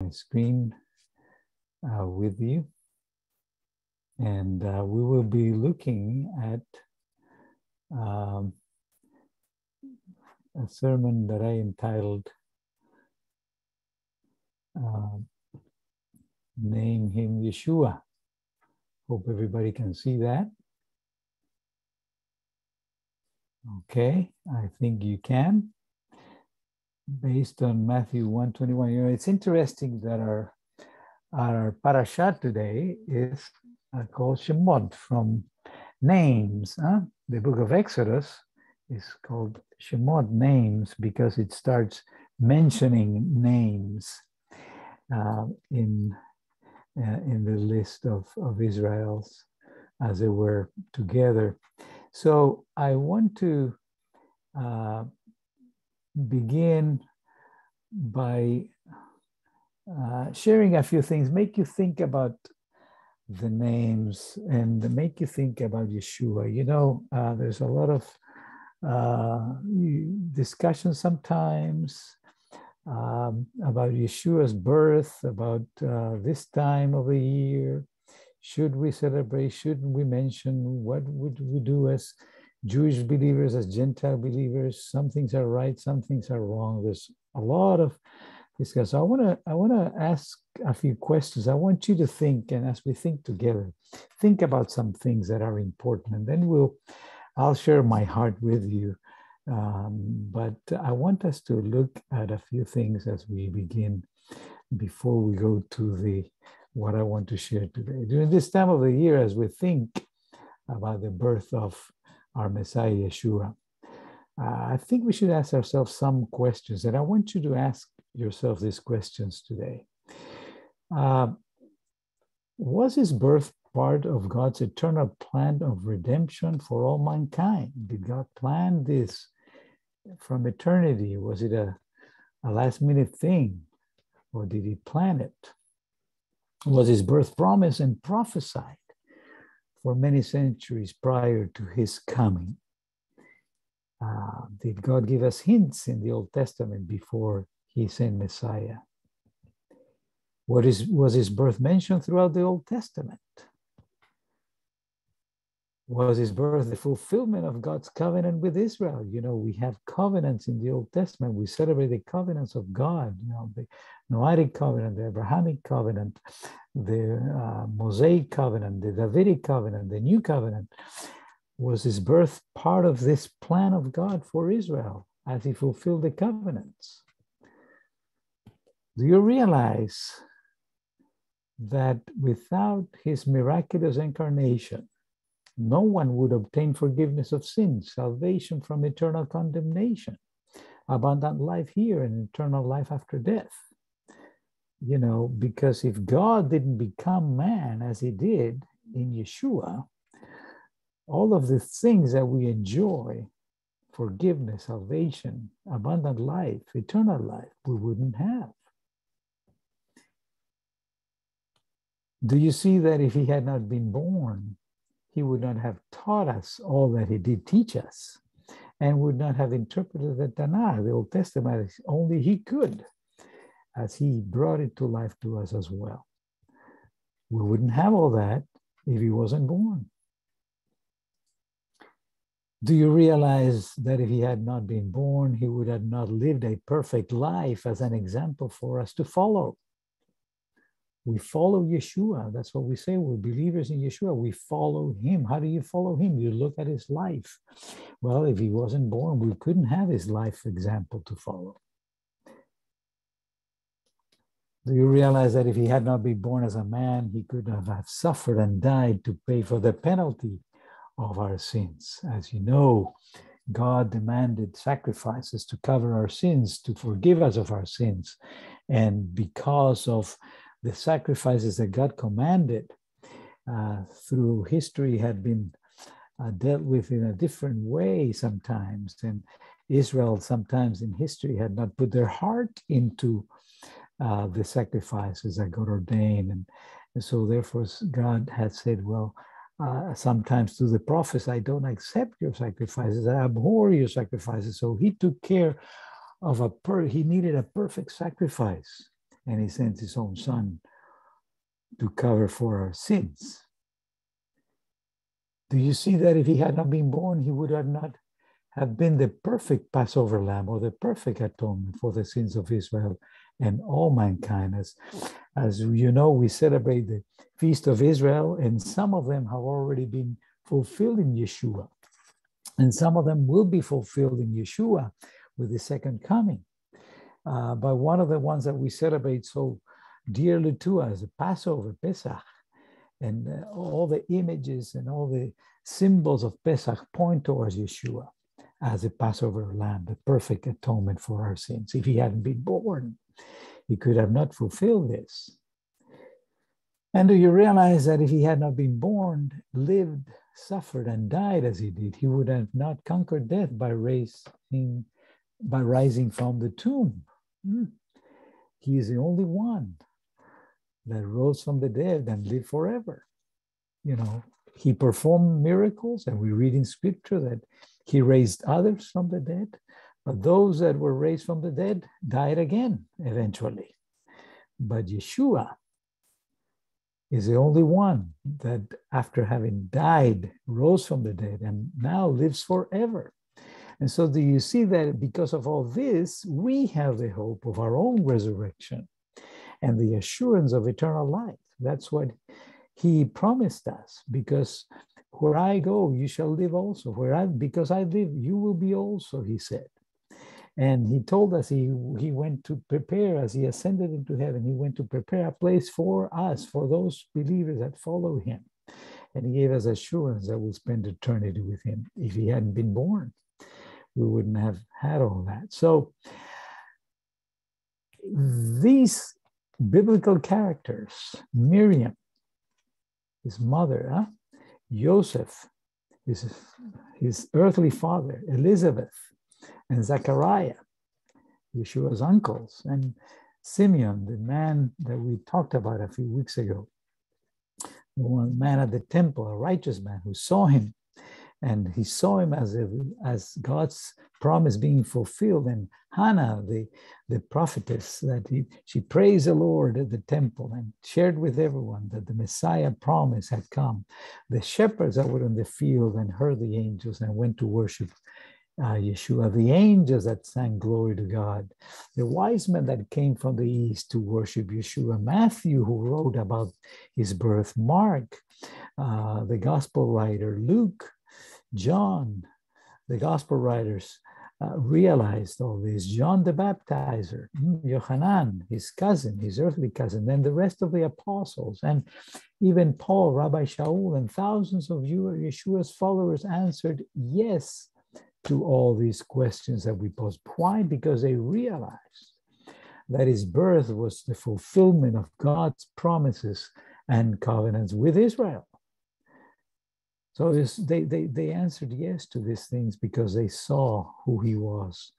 my screen uh, with you. And uh, we will be looking at um, a sermon that I entitled uh, Name Him Yeshua. Hope everybody can see that. Okay, I think you can. Based on Matthew 121, you know, it's interesting that our our parashat today is uh, called Shemot from names. Huh? The book of Exodus is called Shemot names because it starts mentioning names uh, in uh, in the list of, of Israel's as they were together. So I want to uh, begin by uh, sharing a few things, make you think about the names and make you think about Yeshua. You know, uh, there's a lot of uh, discussion sometimes um, about Yeshua's birth, about uh, this time of the year. Should we celebrate? Shouldn't we mention? What would we do as Jewish believers, as Gentile believers? Some things are right, some things are wrong. There's a lot of discussion. So I want to I want to ask a few questions. I want you to think, and as we think together, think about some things that are important, and then we'll I'll share my heart with you. Um, but I want us to look at a few things as we begin before we go to the what I want to share today. During this time of the year, as we think about the birth of our Messiah Yeshua, uh, I think we should ask ourselves some questions, and I want you to ask yourself these questions today. Uh, was his birth part of God's eternal plan of redemption for all mankind? Did God plan this from eternity? Was it a, a last minute thing, or did he plan it? Was his birth promised and prophesied for many centuries prior to his coming? Uh, did God give us hints in the Old Testament before he sent Messiah. What is, was his birth mentioned throughout the Old Testament? Was his birth the fulfillment of God's covenant with Israel? You know, we have covenants in the Old Testament. We celebrate the covenants of God, you know, the Noahic covenant, the Abrahamic covenant, the uh, Mosaic covenant, the Davidic covenant, the New covenant. Was his birth part of this plan of God for Israel as he fulfilled the covenants? Do you realize that without his miraculous incarnation, no one would obtain forgiveness of sins, salvation from eternal condemnation, abundant life here, and eternal life after death? You know, because if God didn't become man as he did in Yeshua, all of the things that we enjoy forgiveness, salvation, abundant life, eternal life we wouldn't have. Do you see that if he had not been born, he would not have taught us all that he did teach us and would not have interpreted the Tanakh, the Old Testament, as only he could, as he brought it to life to us as well. We wouldn't have all that if he wasn't born. Do you realize that if he had not been born, he would have not lived a perfect life as an example for us to follow? We follow Yeshua. That's what we say. We're believers in Yeshua. We follow him. How do you follow him? You look at his life. Well, if he wasn't born, we couldn't have his life example to follow. Do you realize that if he had not been born as a man, he could have suffered and died to pay for the penalty of our sins? As you know, God demanded sacrifices to cover our sins, to forgive us of our sins. And because of the sacrifices that God commanded uh, through history had been uh, dealt with in a different way sometimes. And Israel sometimes in history had not put their heart into uh, the sacrifices that God ordained. And, so therefore God had said, well, uh, sometimes to the prophets, I don't accept your sacrifices. I abhor your sacrifices. So he took care of a per, he needed a perfect sacrifice and he sent his own son to cover for our sins. Do you see that if he had not been born, he would have not have been the perfect Passover lamb or the perfect atonement for the sins of Israel and all mankind. As, as you know, we celebrate the Feast of Israel, and some of them have already been fulfilled in Yeshua. And some of them will be fulfilled in Yeshua with the second coming. Uh, but one of the ones that we celebrate so dearly to us, the Passover, Pesach, and uh, all the images and all the symbols of Pesach point towards Yeshua as a Passover lamb, the perfect atonement for our sins. If he hadn't been born, he could have not fulfilled this. And do you realize that if he had not been born, lived, suffered, and died as he did, he would have not conquered death by raising, by rising from the tomb. Hmm. He is the only one that rose from the dead and lived forever. You know, he performed miracles, and we read in scripture that he raised others from the dead, but those that were raised from the dead died again eventually. But Yeshua is the only one that, after having died, rose from the dead and now lives forever. And so, do you see that because of all this, we have the hope of our own resurrection and the assurance of eternal life? That's what he promised us because where I go, you shall live also. Where I, because I live, you will be also, he said. And he told us he, he went to prepare, as he ascended into heaven, he went to prepare a place for us, for those believers that follow him. And he gave us assurance that we'll spend eternity with him. If he hadn't been born, we wouldn't have had all that. So these biblical characters, Miriam, his mother, huh? Joseph, his, his earthly father, Elizabeth, and Zachariah, Yeshua's uncles, and Simeon, the man that we talked about a few weeks ago, the one man at the temple, a righteous man who saw him and he saw him as a, as God's promise being fulfilled. And Hannah, the, the prophetess, that he, she praised the Lord at the temple and shared with everyone that the Messiah promise had come. The shepherds that were in the field and heard the angels and went to worship uh, Yeshua, the angels that sang glory to God, the wise men that came from the east to worship Yeshua, Matthew, who wrote about his birth, Mark, uh, the gospel writer, Luke, John, the gospel writers, uh, realized all this. John the Baptizer, mm, Yohanan, his cousin, his earthly cousin, then the rest of the apostles, and even Paul, Rabbi Shaul, and thousands of Yeshua's followers answered yes to all these questions that we posed. Why? Because they realized that his birth was the fulfillment of God's promises and covenants with Israel. So they, they, they answered yes to these things because they saw who he was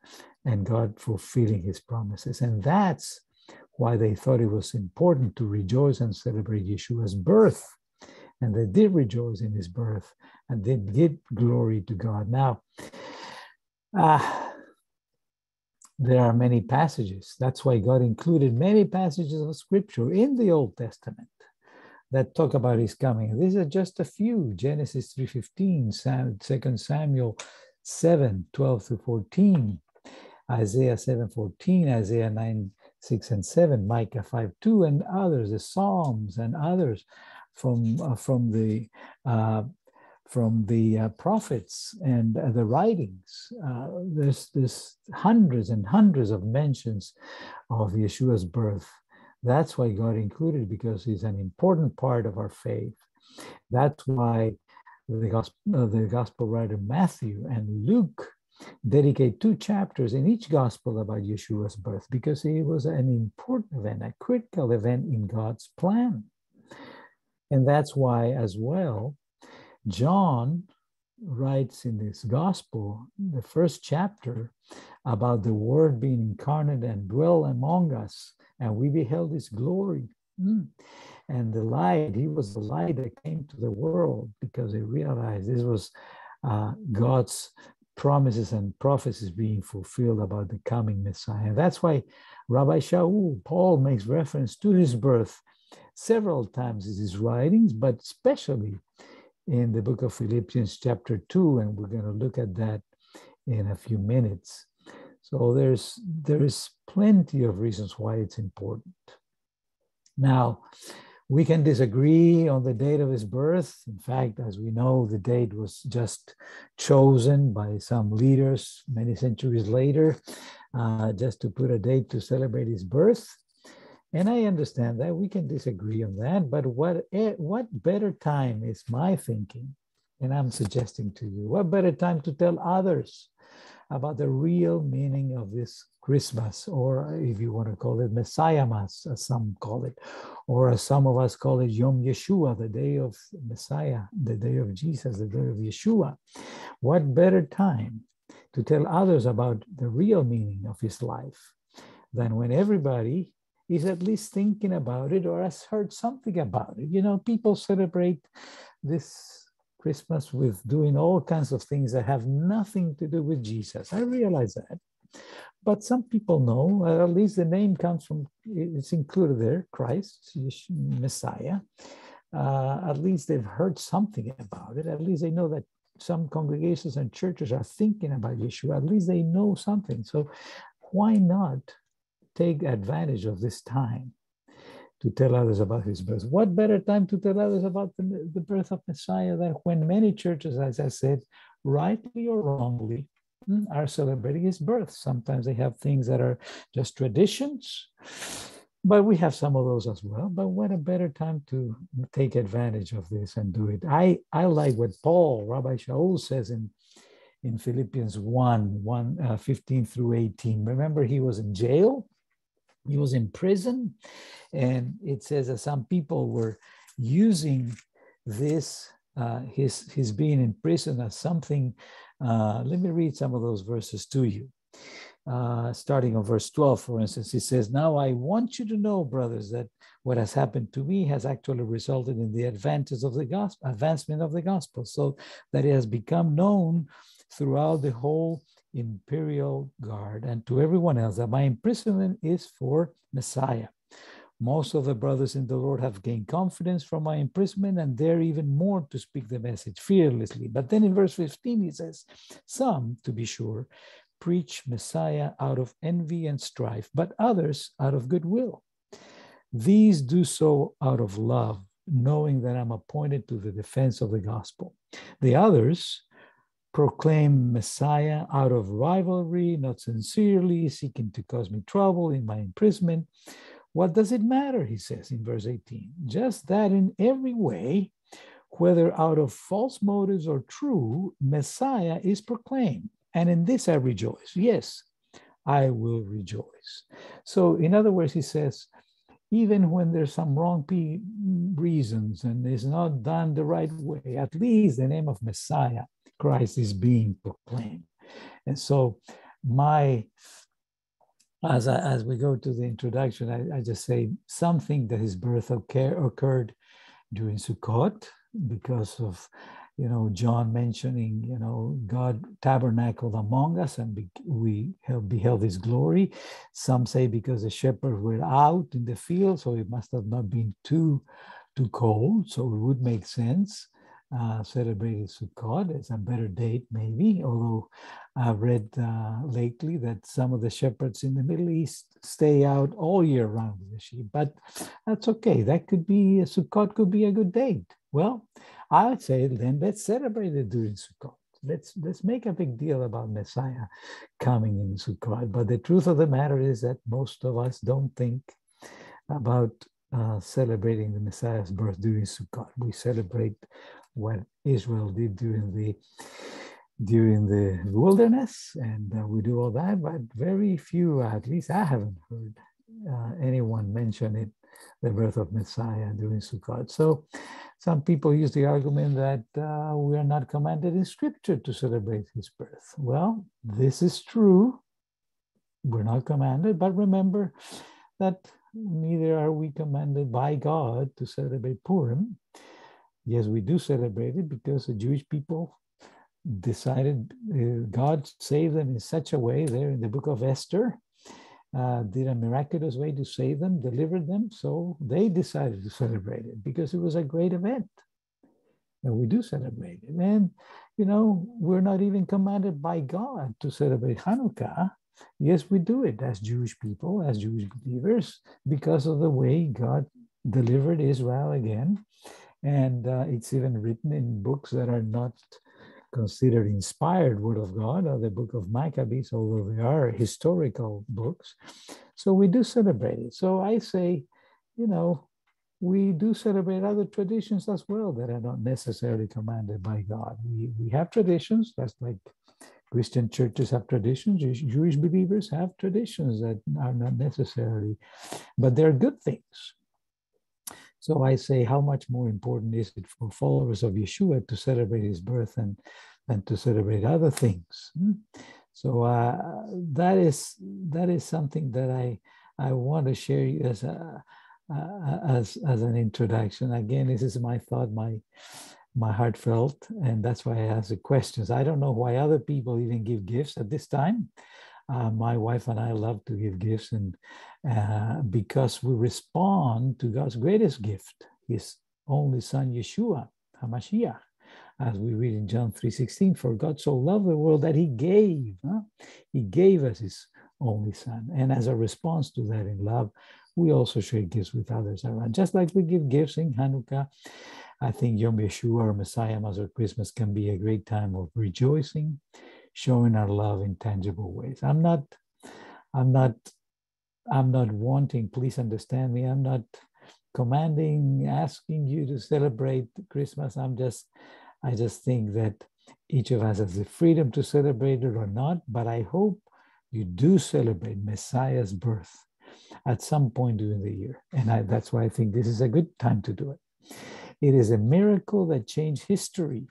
and God fulfilling his promises. And that's why they thought it was important to rejoice and celebrate Yeshua's birth. And they did rejoice in his birth and they did glory to God. Now, uh, there are many passages. That's why God included many passages of scripture in the Old Testament that talk about his coming. These are just a few. Genesis 3.15, Sam, 2 Samuel 7, 12 through 14, Isaiah 7.14, Isaiah 9, 6 and 7, Micah 5, 2, and others, the Psalms and others from, uh, from the uh, from the uh, prophets and uh, the writings. Uh, there's, there's hundreds and hundreds of mentions of Yeshua's birth that's why God included because he's an important part of our faith. That's why the gospel, uh, the gospel writer Matthew and Luke dedicate two chapters in each gospel about Yeshua's birth because it was an important event, a critical event in God's plan. And that's why, as well, John writes in this gospel, the first chapter, about the Word being incarnate and dwell among us and we beheld his glory. Mm. And the light, he was the light that came to the world because they realized this was uh, God's promises and prophecies being fulfilled about the coming Messiah. And that's why Rabbi Shaul, Paul makes reference to his birth several times in his writings, but especially in the book of Philippians, chapter 2, and we're going to look at that in a few minutes. So there's there is plenty of reasons why it's important. Now, we can disagree on the date of his birth. In fact, as we know, the date was just chosen by some leaders many centuries later, uh, just to put a date to celebrate his birth. And I understand that we can disagree on that, but what, eh, what better time is my thinking? And I'm suggesting to you, what better time to tell others about the real meaning of this Christmas, or if you want to call it Messiah Mass, as some call it, or as some of us call it Yom Yeshua, the day of Messiah, the day of Jesus, the day of Yeshua. What better time to tell others about the real meaning of his life than when everybody is at least thinking about it or has heard something about it. You know, people celebrate this Christmas with doing all kinds of things that have nothing to do with Jesus. I realize that. But some people know, at least the name comes from, it's included there, Christ, Messiah. Uh, at least they've heard something about it. At least they know that some congregations and churches are thinking about Yeshua. At least they know something. So why not take advantage of this time to tell others about his birth. What better time to tell others about the, the birth of Messiah than when many churches, as I said, rightly or wrongly, hmm, are celebrating his birth. Sometimes they have things that are just traditions, but we have some of those as well. But what a better time to take advantage of this and do it. I, I like what Paul, Rabbi Shaul says in, in Philippians 1, 1 uh, 15 through 18. Remember, he was in jail he was in prison, and it says that some people were using this uh, his his being in prison as something. Uh, let me read some of those verses to you. Uh, starting on verse 12, for instance, he says, Now I want you to know, brothers, that what has happened to me has actually resulted in the advantage of the gospel, advancement of the gospel, so that it has become known throughout the whole imperial guard and to everyone else that my imprisonment is for Messiah. Most of the brothers in the Lord have gained confidence from my imprisonment and dare even more to speak the message fearlessly. But then in verse 15, he says, Some, to be sure, preach Messiah out of envy and strife, but others out of goodwill. These do so out of love, knowing that I'm appointed to the defense of the gospel. The others, proclaim Messiah out of rivalry, not sincerely, seeking to cause me trouble in my imprisonment. What does it matter? He says in verse 18. Just that in every way, whether out of false motives or true, Messiah is proclaimed. And in this I rejoice. Yes, I will rejoice. So, in other words, he says, even when there's some wrong reasons and it's not done the right way, at least the name of Messiah Christ is being proclaimed. And so, my as I, as we go to the introduction, I, I just say something that his birth occur, occurred during Sukkot because of you know John mentioning you know God tabernacled among us and be, we beheld His glory. Some say because the shepherds were out in the field, so it must have not been too too cold, so it would make sense uh, celebrated Sukkot. It's a better date, maybe, although I've read uh, lately that some of the shepherds in the Middle East stay out all year round with the sheep. But that's okay. That could be, Sukkot could be a good date. Well, I would say then let's celebrate it during Sukkot. Let's, let's make a big deal about Messiah coming in Sukkot. But the truth of the matter is that most of us don't think about uh, celebrating the Messiah's birth during Sukkot. We celebrate what Israel did during the during the wilderness, and uh, we do all that, but very few, at least I haven't heard uh, anyone mention it, the birth of Messiah during Sukkot. So some people use the argument that uh, we are not commanded in Scripture to celebrate his birth. Well, this is true. We're not commanded, but remember that neither are we commanded by God to celebrate Purim. Yes, we do celebrate it because the Jewish people decided uh, God saved them in such a way there in the book of Esther, uh, did a miraculous way to save them, delivered them. So they decided to celebrate it because it was a great event. And we do celebrate it. And, you know, we're not even commanded by God to celebrate Hanukkah. Yes, we do it as Jewish people, as Jewish believers, because of the way God delivered Israel again. And uh, it's even written in books that are not considered inspired word of God or the book of Maccabees, although they are historical books. So we do celebrate it. So I say, you know, we do celebrate other traditions as well that are not necessarily commanded by God. We, we have traditions, that's like Christian churches have traditions, Jewish believers have traditions that are not necessarily, but they're good things. So I say, how much more important is it for followers of Yeshua to celebrate his birth and, and to celebrate other things? Hmm? So uh, that is that is something that I I want to share as a as as an introduction. Again, this is my thought, my my heartfelt, and that's why I ask the questions. I don't know why other people even give gifts at this time. Uh, my wife and I love to give gifts, and uh, because we respond to God's greatest gift, His only Son Yeshua Hamashiach, as we read in John three sixteen. For God so loved the world that He gave, huh? He gave us His only Son, and as a response to that in love, we also share gifts with others around, just like we give gifts in Hanukkah. I think Yom Yeshua or Messiah or Christmas can be a great time of rejoicing, showing our love in tangible ways. I'm not, I'm not, I'm not wanting, please understand me, I'm not commanding, asking you to celebrate Christmas. I'm just, I just think that each of us has the freedom to celebrate it or not, but I hope you do celebrate Messiah's birth at some point during the year. And I, that's why I think this is a good time to do it. It is a miracle that changed history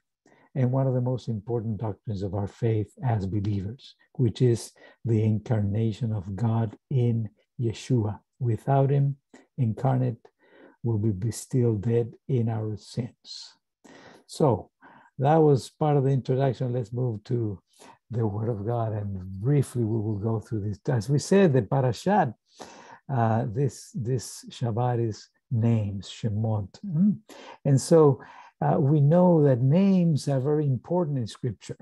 and one of the most important doctrines of our faith as believers, which is the incarnation of God in Yeshua. Without him, incarnate, will we be still dead in our sins. So that was part of the introduction. Let's move to the Word of God, and briefly we will go through this. As we said, the parashat, uh, this this Shabbat is names, Shemot, mm? and so uh, we know that names are very important in Scripture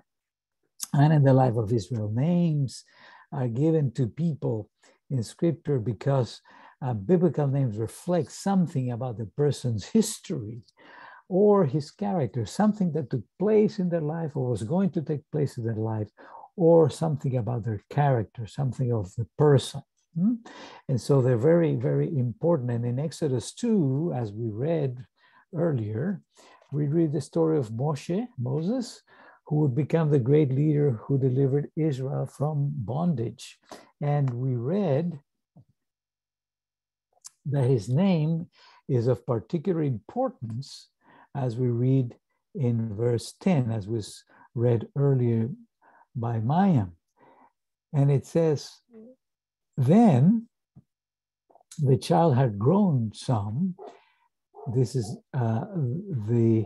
and in the life of Israel. Names are given to people in Scripture because uh, biblical names reflect something about the person's history or his character, something that took place in their life or was going to take place in their life, or something about their character, something of the person. Hmm? And so they're very, very important. And in Exodus 2, as we read earlier, we read the story of Moshe, Moses, who would become the great leader who delivered Israel from bondage. And we read that his name is of particular importance as we read in verse 10, as was read earlier by Maya. And it says, Then the child had grown some. This is uh, the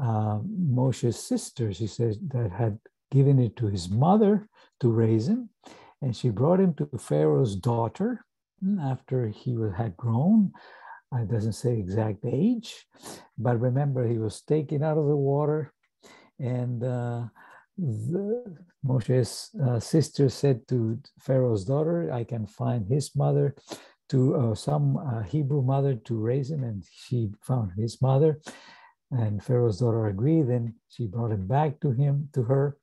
uh, Moshe's sister, she says, that had given it to his mother to raise him. And she brought him to Pharaoh's daughter after he had grown. It doesn't say exact age, but remember he was taken out of the water, and uh, the, Moshe's uh, sister said to Pharaoh's daughter, "I can find his mother." To uh, some uh, Hebrew mother to raise him, and she found his mother, and Pharaoh's daughter agreed. Then she brought him back to him, to her,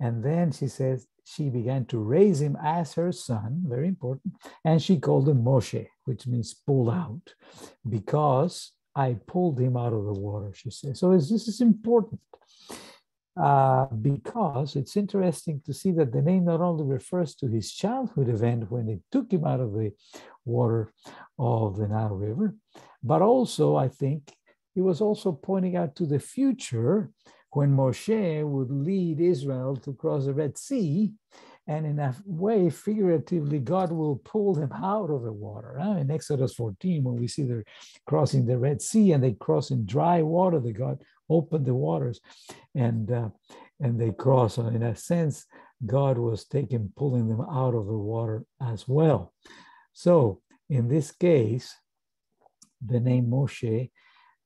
and then she says, she began to raise him as her son, very important, and she called him Moshe, which means pull out, because I pulled him out of the water, she says. So this is important uh, because it's interesting to see that the name not only refers to his childhood event when it took him out of the water of the Nile River, but also, I think, he was also pointing out to the future when Moshe would lead Israel to cross the Red Sea, and in a way, figuratively, God will pull them out of the water. Huh? In Exodus 14, when we see they're crossing the Red Sea and they cross in dry water, the God opened the waters, and uh, and they cross. In a sense, God was taking, pulling them out of the water as well. So in this case, the name Moshe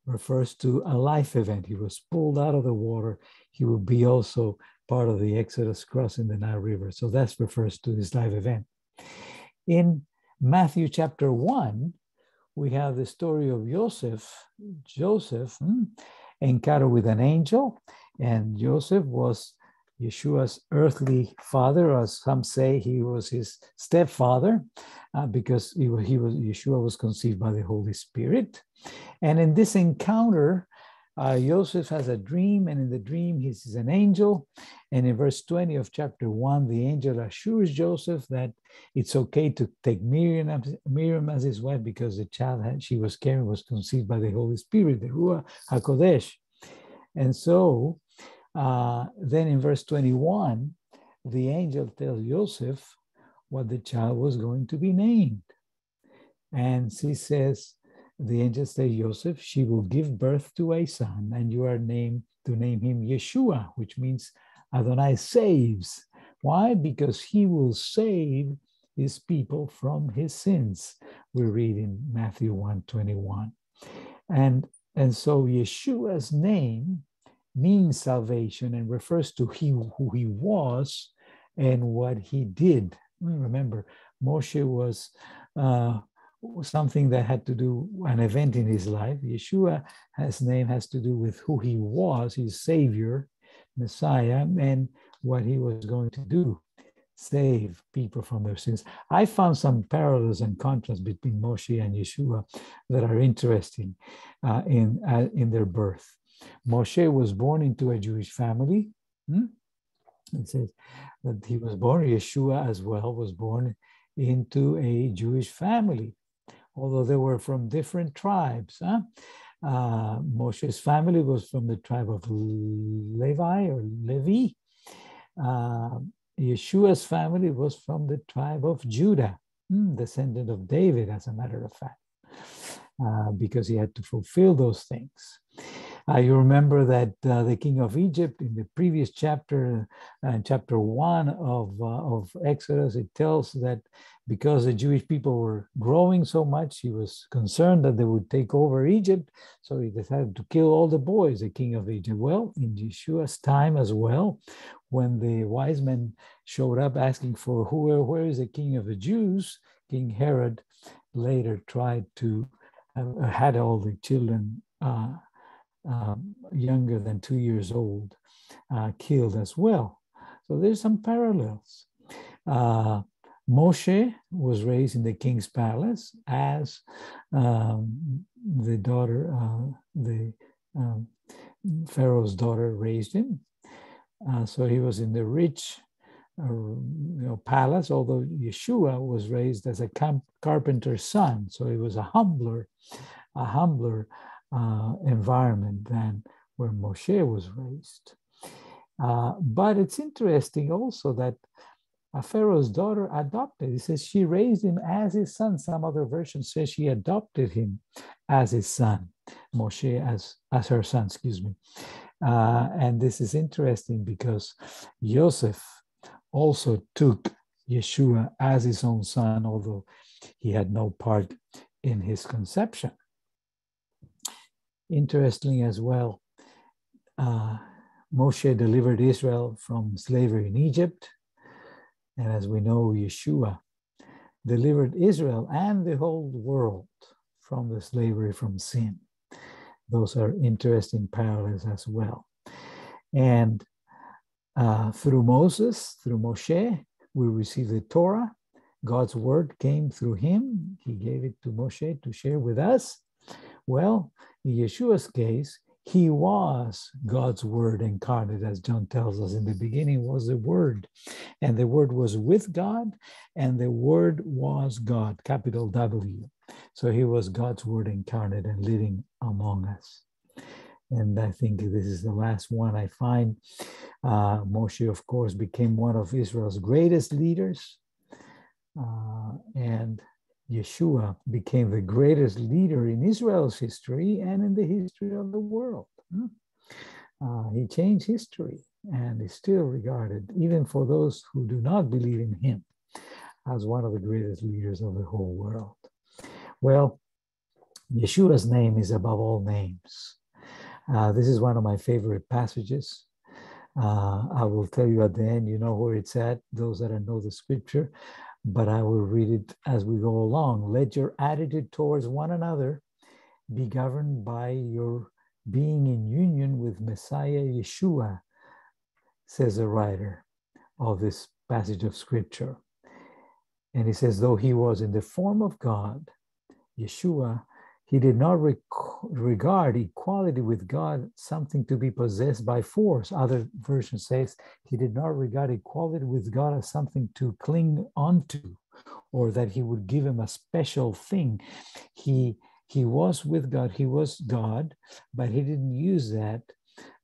refers to a life event. He was pulled out of the water. He will be also part of the Exodus crossing the Nile River. So that refers to this life event. In Matthew chapter 1, we have the story of Joseph, Joseph encountered with an angel, and Joseph was Yeshua's earthly father, or some say he was his stepfather, uh, because he, he was Yeshua was conceived by the Holy Spirit. And in this encounter, uh, Joseph has a dream, and in the dream, he sees an angel. And in verse 20 of chapter 1, the angel assures Joseph that it's okay to take Miriam, Miriam as his wife because the child that she was carrying was conceived by the Holy Spirit, the Ruach HaKodesh. And so uh, then in verse 21, the angel tells Joseph what the child was going to be named. And she says, the angel says, Joseph, she will give birth to a son, and you are named to name him Yeshua, which means Adonai saves. Why? Because he will save his people from his sins. We read in Matthew 1 21. And, and so Yeshua's name means salvation and refers to he, who he was and what he did. Remember, Moshe was uh, something that had to do an event in his life. Yeshua, his name has to do with who he was, his savior, Messiah, and what he was going to do, save people from their sins. I found some parallels and contrasts between Moshe and Yeshua that are interesting uh, in, uh, in their birth. Moshe was born into a Jewish family. Hmm? It says that he was born, Yeshua as well was born into a Jewish family although they were from different tribes. Huh? Uh, Moshe's family was from the tribe of Levi or Levi. Uh, Yeshua's family was from the tribe of Judah, hmm, descendant of David, as a matter of fact, uh, because he had to fulfill those things. Uh, you remember that uh, the king of Egypt in the previous chapter, uh, chapter one of, uh, of Exodus, it tells that because the Jewish people were growing so much, he was concerned that they would take over Egypt. So he decided to kill all the boys, the king of Egypt. Well, in Yeshua's time as well, when the wise men showed up asking for who, where is the king of the Jews, King Herod later tried to, uh, had all the children uh, um, younger than two years old uh, killed as well. So there's some parallels. Uh, Moshe was raised in the king's palace as um, the daughter, uh, the um, Pharaoh's daughter raised him. Uh, so he was in the rich uh, you know, palace, although Yeshua was raised as a camp- carpenter's son. So he was a humbler, a humbler uh, environment than where Moshe was raised. Uh, but it's interesting also that Pharaoh's daughter adopted. He says she raised him as his son. Some other versions say she adopted him as his son, Moshe as, as her son, excuse me. Uh, and this is interesting because Joseph also took Yeshua as his own son, although he had no part in his conception interesting as well, uh, Moshe delivered Israel from slavery in Egypt. And as we know, Yeshua delivered Israel and the whole world from the slavery from sin. Those are interesting parallels as well. And uh, through Moses, through Moshe, we receive the Torah. God's word came through him. He gave it to Moshe to share with us. Well, in Yeshua's case, he was God's word incarnate, as John tells us. In the beginning was the word, and the word was with God, and the word was God, capital W. So he was God's word incarnate and living among us. And I think this is the last one I find. Uh, Moshe, of course, became one of Israel's greatest leaders. Uh, and Yeshua became the greatest leader in Israel's history and in the history of the world. Hmm. Uh, he changed history. and is still regarded, even for those who do not believe in him, as one of the greatest leaders of the whole world. Well, Yeshua's name is above all names. Uh, this is one of my favorite passages. Uh, I will tell you at the end, you know where it's at, those that know the scripture, but I will read it as we go along. Let your attitude towards one another be governed by your being in union with Messiah Yeshua, says the writer of this passage of scripture. And he says, though he was in the form of God, Yeshua, he did not rec- regard equality with God something to be possessed by force. Other version says he did not regard equality with God as something to cling onto or that he would give him a special thing. He he was with God, he was God, but he didn't use that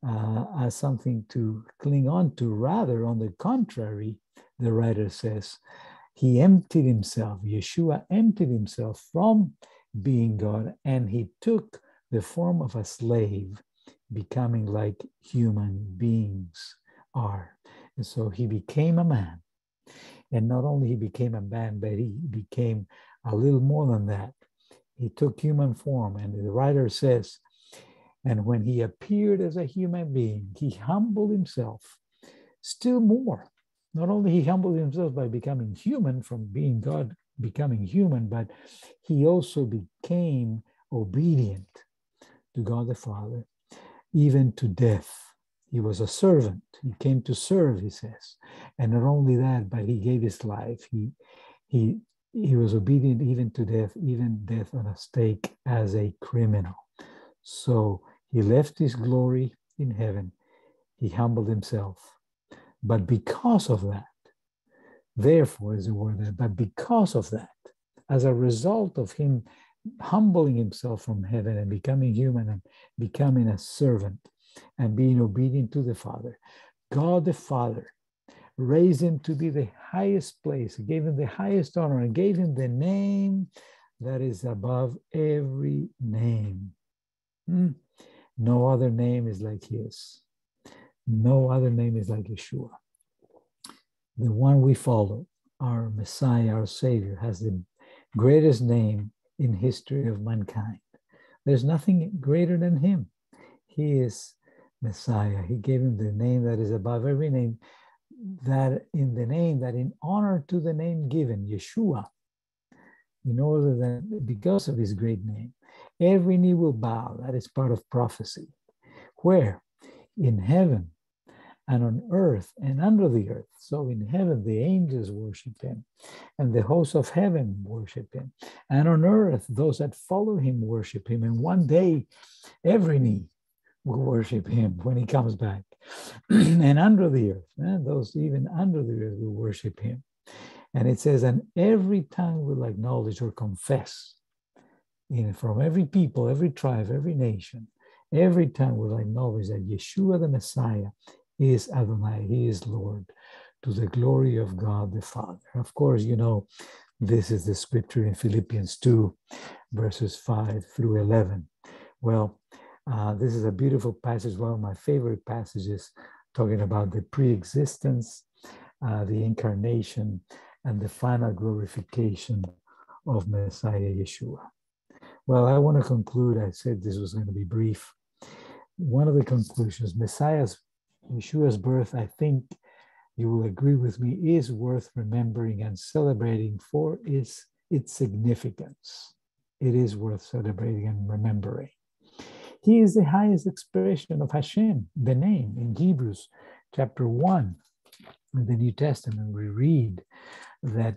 uh, as something to cling on to. Rather, on the contrary, the writer says, he emptied himself, Yeshua emptied himself from being God and he took the form of a slave, becoming like human beings are. And so he became a man. And not only he became a man, but he became a little more than that. He took human form, and the writer says, and when he appeared as a human being, he humbled himself still more. Not only he humbled himself by becoming human from being God, becoming human, but he also became obedient to God the Father, even to death. He was a servant. He came to serve, he says. And not only that, but he gave his life. He he he was obedient even to death, even death on a stake as a criminal. So he left his glory in heaven. He humbled himself. But because of that, therefore is the word there, but because of that, as a result of him humbling himself from heaven and becoming human and becoming a servant and being obedient to the Father, God the Father raised him to be the highest place, gave him the highest honor, and gave him the name that is above every name. Hmm. No other name is like his. No other name is like Yeshua. The one we follow, our Messiah, our Savior, has the greatest name in history of mankind. There's nothing greater than him. He is Messiah. He gave him the name that is above every name, that in the name, that in honor to the name given, Yeshua, in order that because of his great name, every knee will bow. That is part of prophecy. Where? In heaven and on earth and under the earth. So in heaven, the angels worship him, and the hosts of heaven worship him. And on earth, those that follow him worship him. And one day, every knee will worship him when he comes back. and under the earth, and those even under the earth will worship him. And it says, and every tongue will acknowledge or confess you know, from every people, every tribe, every nation, every tongue will acknowledge that Yeshua the Messiah is Adonai, he is Lord, to the glory of God the Father. Of course, you know, this is the scripture in Philippians 2, verses 5 through 11. Well, uh, this is a beautiful passage, one of my favorite passages, talking about the pre existence, uh, the incarnation, and the final glorification of Messiah Yeshua. Well, I want to conclude. I said this was going to be brief. One of the conclusions Messiah's, Yeshua's birth, I think you will agree with me, is worth remembering and celebrating for its, its significance. It is worth celebrating and remembering. He is the highest expression of Hashem, the name in Hebrews chapter 1. In the New Testament, we read that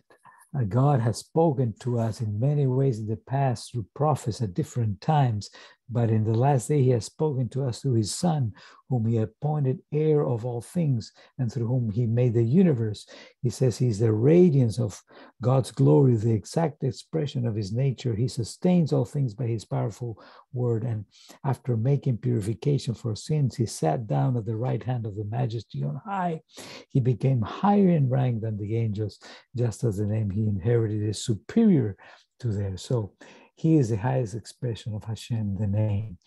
uh, God has spoken to us in many ways in the past through prophets at different times, but in the last day, he has spoken to us through his Son, whom he appointed heir of all things, and through whom he made the universe. He says he's the radiance of God's glory, the exact expression of his nature. He sustains all things by his powerful word. And after making purification for sins, he sat down at the right hand of the majesty on high. He became higher in rank than the angels, just as the name he inherited is superior to theirs. So he is the highest expression of Hashem, the name,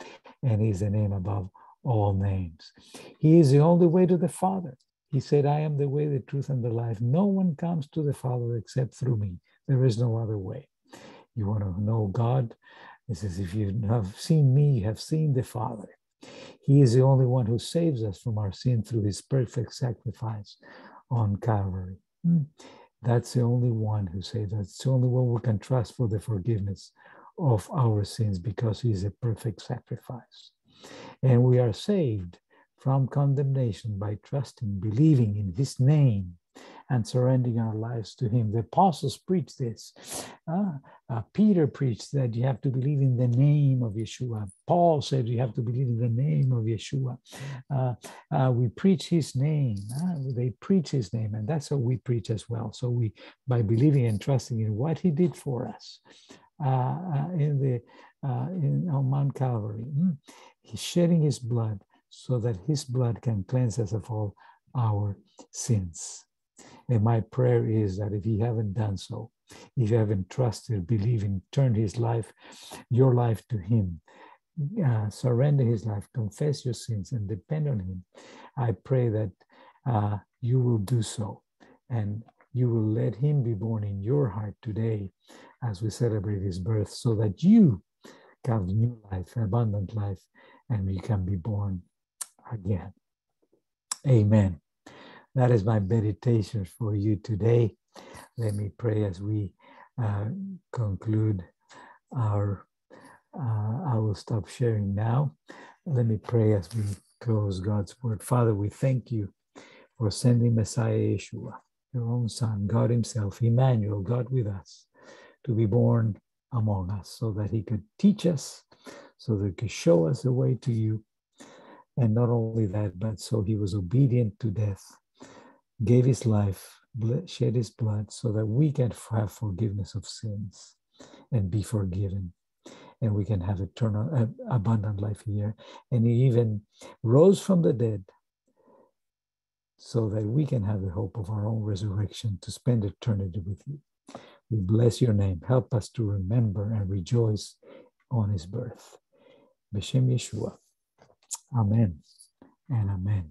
and he's the name above all names. He is the only way to the Father. He said, I am the way, the truth, and the life. No one comes to the Father except through me. There is no other way. You want to know God? He says, if you have seen me, you have seen the Father. He is the only one who saves us from our sin through his perfect sacrifice on Calvary. Hmm. That's the only one who saves us. It's the only one we can trust for the forgiveness of our sins because he is a perfect sacrifice. And we are saved from condemnation by trusting, believing in his name, and surrendering our lives to him. The apostles preached this. Uh, uh, Peter preached that you have to believe in the name of Yeshua. Paul said you have to believe in the name of Yeshua. Uh, uh we preach his name. Uh, they preach his name, and that's what we preach as well. So we, by believing and trusting in what he did for us in the in on Mount Calvary, mm, he's shedding his blood so that his blood can cleanse us of all our sins. And my prayer is that if you haven't done so, if you haven't trusted, believing, turned his life, your life to him, uh, surrender his life, confess your sins, and depend on him, I pray that uh, you will do so. And you will let him be born in your heart today as we celebrate his birth so that you have new life, abundant life, and you can be born again. Amen. That is my meditation for you today. Let me pray as we uh, conclude our. Uh, I will stop sharing now. Let me pray as we close God's word. Father, we thank you for sending Messiah Yeshua, your own Son, God Himself, Emmanuel, God with us, to be born among us so that He could teach us, so that He could show us the way to you. And not only that, but so He was obedient to death gave his life, shed his blood so that we can have forgiveness of sins and be forgiven. And we can have eternal, uh, abundant life here. And he even rose from the dead so that we can have the hope of our own resurrection to spend eternity with you. We bless your name. Help us to remember and rejoice on his birth. B'Shem Yeshua. Amen and amen.